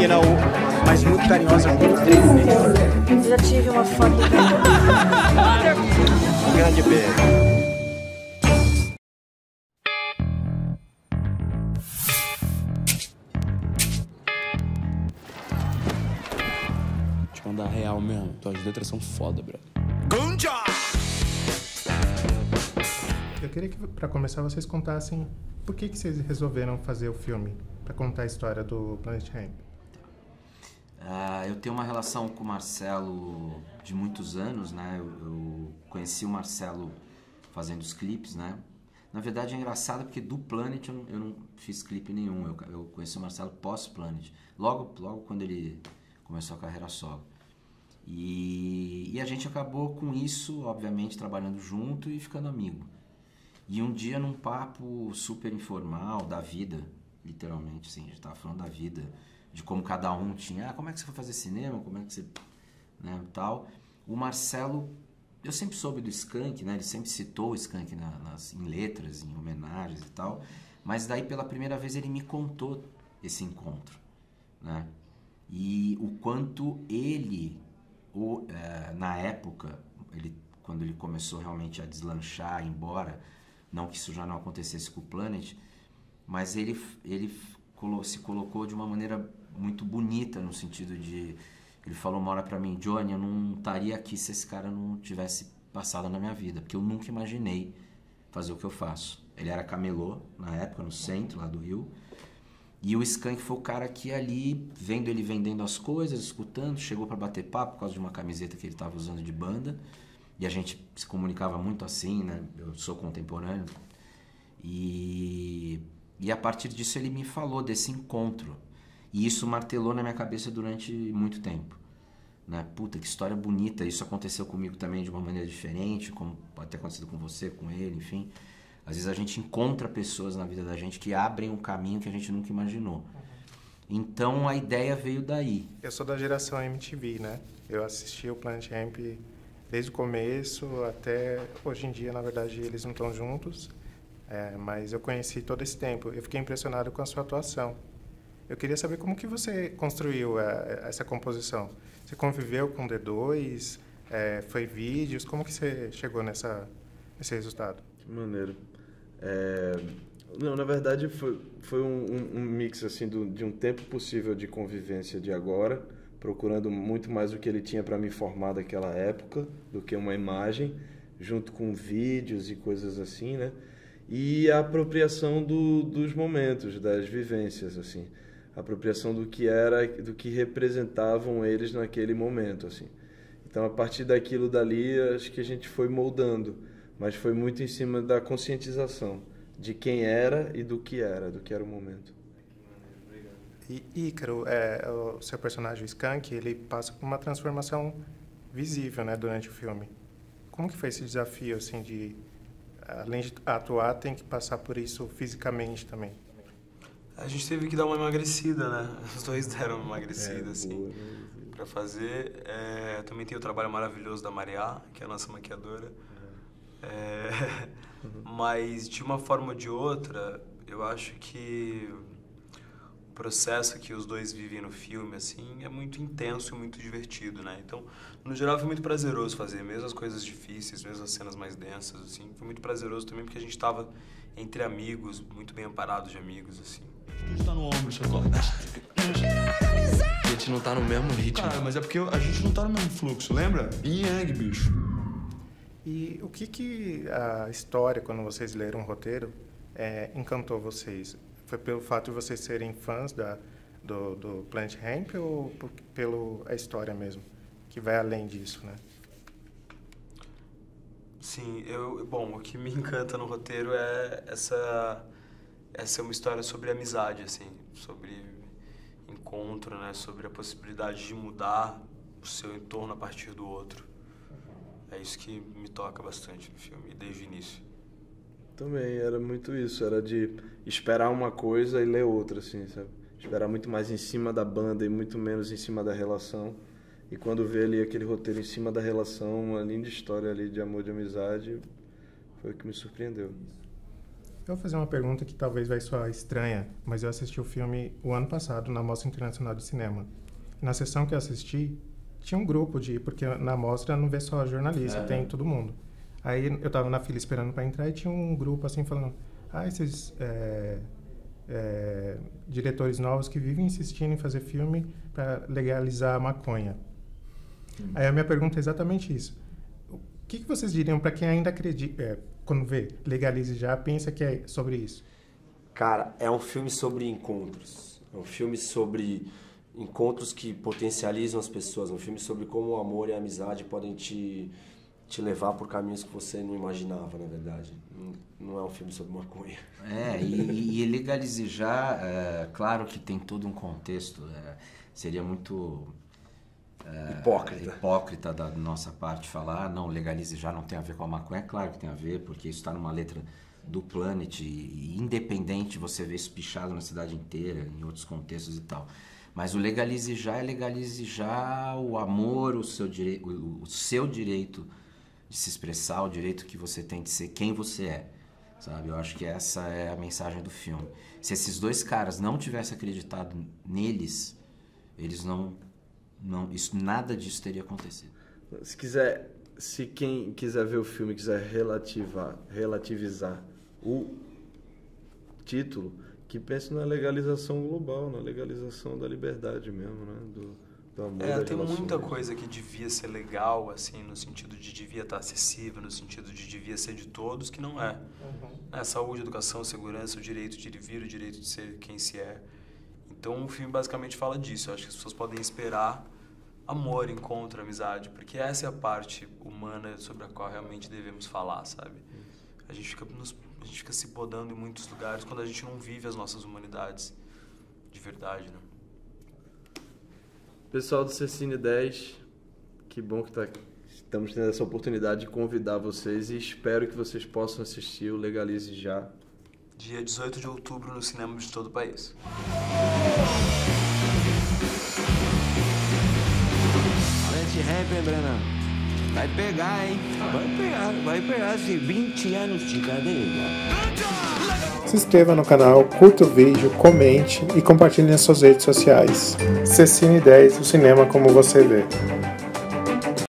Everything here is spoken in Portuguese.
You know, mas muito carinhosa com o Já tive uma foto. Um grande beijo. Te mandar real mesmo. Tuas letras são foda, brother. Eu queria que, para começar, vocês contassem por que, que vocês resolveram fazer o filme, para contar a história do Planet Hemp. Uh, eu tenho uma relação com o Marcelo de muitos anos, né? Eu, eu, conheci o Marcelo fazendo os clipes, né? Na verdade é engraçado porque do Planet eu não, eu não fiz clipe nenhum. Eu, eu conheci o Marcelo pós-Planet, logo, logo quando ele começou a carreira solo. E, e a gente acabou com isso, obviamente, trabalhando junto e ficando amigo. E um dia, num papo super informal da vida, literalmente, assim, a gente tava falando da vida, de como cada um tinha, ah, como é que você foi fazer cinema, como é que você, né, tal. O Marcelo, eu sempre soube do Skank, né, ele sempre citou o Skank na, nas, em letras, em homenagens e tal, mas daí pela primeira vez ele me contou esse encontro, né, e o quanto ele, o, é, na época, ele, quando ele começou realmente a deslanchar, embora, não que isso já não acontecesse com o Planet, mas ele, ele se colocou de uma maneira muito bonita no sentido de ele falou uma hora para mim, Johnny, eu não estaria aqui se esse cara não tivesse passado na minha vida, porque eu nunca imaginei fazer o que eu faço. Ele era camelô na época no centro lá do Rio. E o Skank foi o cara que ali, vendo ele vendendo as coisas, escutando, chegou para bater papo por causa de uma camiseta que ele estava usando de banda. E a gente se comunicava muito assim, né? Eu sou contemporâneo. E, e a partir disso ele me falou desse encontro. E isso martelou na minha cabeça durante muito tempo. Né? Puta, que história bonita. Isso aconteceu comigo também de uma maneira diferente, como pode ter acontecido com você, com ele, enfim. Às vezes a gente encontra pessoas na vida da gente que abrem um caminho que a gente nunca imaginou. Então a ideia veio daí. Eu sou da geração MTV, né? Eu assisti o Planet Ramp desde o começo até hoje em dia, na verdade, eles não estão juntos, é, mas eu conheci todo esse tempo. Eu fiquei impressionado com a sua atuação. Eu queria saber como que você construiu é, essa composição. Você conviveu com o D2? É, foi vídeos? Como que você chegou nessa, nesse resultado? Que maneiro. É, não, na verdade foi, foi um, um, um mix assim do, de um tempo possível de convivência de agora procurando muito mais o que ele tinha para me informar daquela época do que uma imagem, junto com vídeos e coisas assim, né? E a apropriação do, dos momentos, das vivências, assim, a apropriação do que era, do que representavam eles naquele momento, assim. Então, a partir daquilo dali, acho que a gente foi moldando, mas foi muito em cima da conscientização de quem era e do que era, do que era o momento. E Ícaro, é, o seu personagem, o Skunk, ele passa por uma transformação visível, né, durante o filme. Como que foi esse desafio, assim, de além de atuar, tem que passar por isso fisicamente também? A gente teve que dar uma emagrecida, né? Os dois deram uma emagrecida, é, assim, para fazer. É, também tem o trabalho maravilhoso da Maria, que é a nossa maquiadora. É, uhum. Mas, de uma forma ou de outra, eu acho que processo que os dois vivem no filme, assim, é muito intenso e muito divertido, né? Então, no geral, foi muito prazeroso fazer, mesmo as coisas difíceis, mesmo as cenas mais densas, assim. Foi muito prazeroso também porque a gente estava entre amigos, muito bem amparados de amigos, assim. A gente tá no ombro, seu A gente não tá no mesmo ritmo. Cara, mas é porque a gente não tá no mesmo fluxo, lembra? Yin Yang, bicho. E o que que a história, quando vocês leram o roteiro, é, encantou vocês? Foi pelo fato de vocês serem fãs da, do, do Planet Ramp ou por, pelo a história mesmo? Que vai além disso, né? Sim, eu, bom, o que me encanta no roteiro é essa essa é uma história sobre amizade, assim, sobre encontro, né, sobre a possibilidade de mudar o seu entorno a partir do outro. É isso que me toca bastante no filme, desde o início. Também era muito isso, era de esperar uma coisa e ler outra, assim, sabe? Esperar muito mais em cima da banda e muito menos em cima da relação. E quando vê ali aquele roteiro em cima da relação, uma linda história ali de amor, de amizade, foi o que me surpreendeu. Eu vou fazer uma pergunta que talvez vai soar estranha, mas eu assisti o filme o ano passado na Mostra Internacional de Cinema. Na sessão que eu assisti, tinha um grupo de... Porque na mostra não vê só jornalista, tem todo mundo. Aí eu tava na fila esperando para entrar e tinha um grupo assim falando... Ah, esses é, é, diretores novos que vivem insistindo em fazer filme para legalizar a maconha. Aí a minha pergunta é exatamente isso. O que, que vocês diriam para quem ainda acredita, é, quando vê legalize já, pensa que é sobre isso? Cara, é um filme sobre encontros. É um filme sobre encontros que potencializam as pessoas. É um filme sobre como o amor e a amizade podem te, te levar por caminhos que você não imaginava, na verdade. Não, é um filme sobre maconha. É, e, e legalize já, é, claro que tem todo um contexto. é, seria muito é, Hipócrita. hipócrita da nossa parte falar, não, legalize já não tem a ver com a maconha. É claro que tem a ver, porque isso está numa letra do Planet, e, e independente você vê isso pichado na cidade inteira, em outros contextos e tal. Mas o legalize já é legalize já o amor, o seu, direi o, o seu direito de se expressar, o direito que você tem de ser quem você é. Sabe? Eu acho que essa é a mensagem do filme. Se esses dois caras não tivessem acreditado neles, eles não não, isso, nada disso teria acontecido. Se quiser, se quem quiser ver o filme quiser relativar, relativizar o título, que pense na legalização global, na legalização da liberdade mesmo, né? Do. É, das tem muita relações. coisa que devia ser legal, assim, no sentido de devia estar acessível, no sentido de devia ser de todos, que não é. É saúde, educação, segurança, o direito de ir e vir, o direito de ser quem se é. Então o filme basicamente fala disso. Eu acho que as pessoas podem esperar amor, encontro, amizade, porque essa é a parte humana sobre a qual realmente devemos falar, sabe? A gente fica, nos, a gente fica se podando em muitos lugares quando a gente não vive as nossas humanidades de verdade, né? Pessoal do Cecine 10, que bom que tá, estamos tendo essa oportunidade de convidar vocês e espero que vocês possam assistir o Legalize Já. Dia 18 de outubro no cinema de todo o país. Fala esse rap, hein, Brennan? Vai pegar, hein? Vai pegar, vai pegar esses 20 anos de cadeia. Se inscreva no canal, curta o vídeo, comente e compartilhe nas suas redes sociais. Cecine 10, o cinema como você vê.